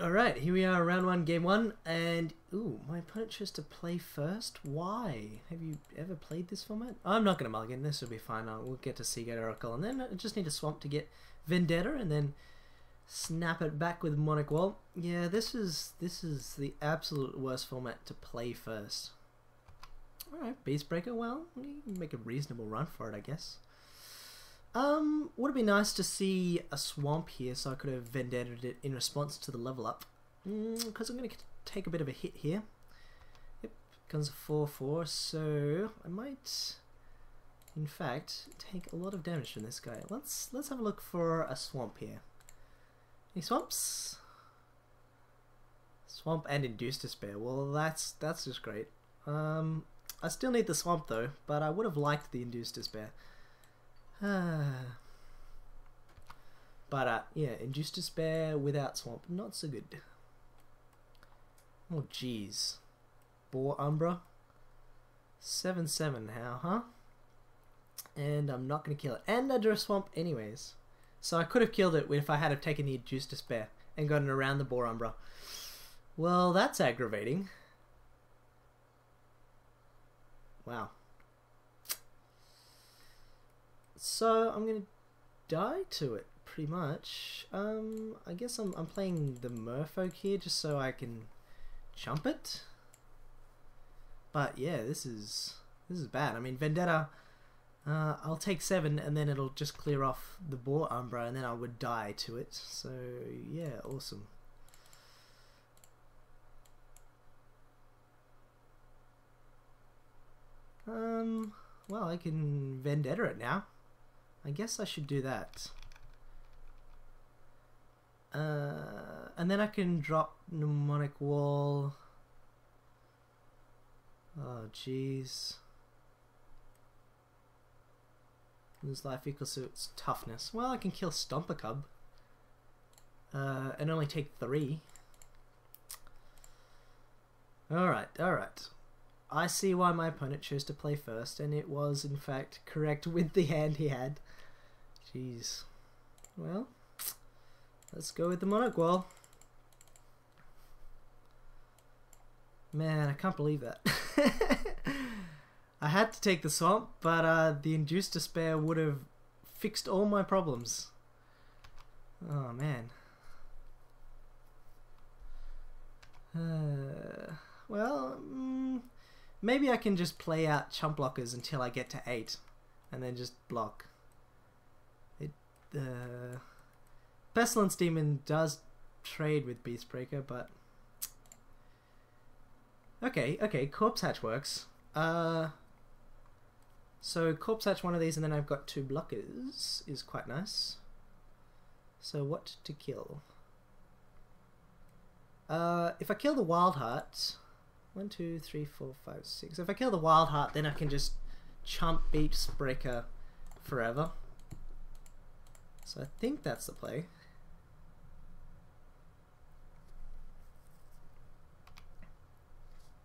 Alright, here we are, round one, game one, and ooh, my opponent chose to play first. Why? Have you ever played this format? I'm not going to mulligan, this will be fine. I'll, we'll get to Sea Gate Oracle, and then I just need a swamp to get Vendetta, and then snap it back with Mnemonic Wall. Yeah, this is this is the absolute worst format to play first. Alright, Beastbreaker, well, we make a reasonable run for it, I guess. Um, would it be nice to see a swamp here so I could have vendetted it in response to the level up? Because mm, I'm going to take a bit of a hit here. Yep, comes a 4-4, so I might, in fact, take a lot of damage from this guy. Let's let's have a look for a swamp here. Any swamps? Swamp and Induced Despair. Well, that's that's just great. Um, I still need the swamp though, but I would have liked the Induced Despair. but uh, yeah, Induced Despair without Swamp, not so good. Oh jeez. Boar Umbra. 7-7 now, huh? And I'm not to kill it. And I drew a Swamp anyways. So I could have killed it if I had have taken the Induced Despair and gotten around the Boar Umbra. Well, that's aggravating. Wow. So I'm gonna die to it pretty much. Um, I guess I'm I'm playing the Merfolk here just so I can jump it. But yeah, this is this is bad. I mean Vendetta. Uh, I'll take seven and then it'll just clear off the Boar Umbra and then I would die to it. So yeah, awesome. Um, well, I can Vendetta it now. I guess I should do that. Uh, and then I can drop mnemonic wall. Oh, jeez. Lose life equals to its toughness. Well, I can kill Stomper Cub. Uh, and only take three. Alright, alright. I see why my opponent chose to play first, and it was, in fact, correct with the hand he had. Jeez. Well, let's go with the Wall. Man, I can't believe that. I had to take the swamp, but uh, the Induced Despair would have fixed all my problems. Oh, man. Uh, well, mm, maybe I can just play out chump blockers until I get to 8 and then just block the Pestilence Demon does trade with Beastbreaker, but okay, okay, Corpse Hatch works. Uh, so Corpse Hatch one of these, and then I've got two blockers is quite nice. So what to kill? Uh, if I kill the Wild Heart, one, two, three, four, five, six. If I kill the Wild Heart, then I can just chump Beastbreaker forever. So I think that's the play.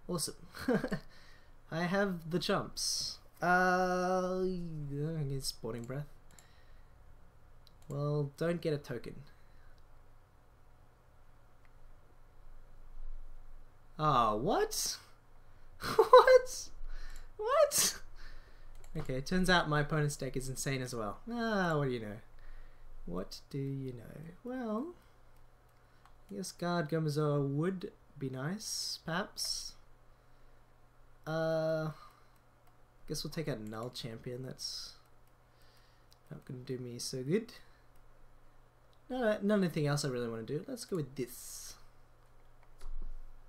Awesome. I have the jumps. Uh, I get Spawning Breath. Well, don't get a token. Ah, what? what? What? Okay, it turns out my opponent's deck is insane as well. Ah, what do you know? What do you know? Well, I guess Guard Gamazoa would be nice, perhaps. Uh, guess we'll take a Null Champion. That's not going to do me so good. No, no, nothing else I really want to do. Let's go with this.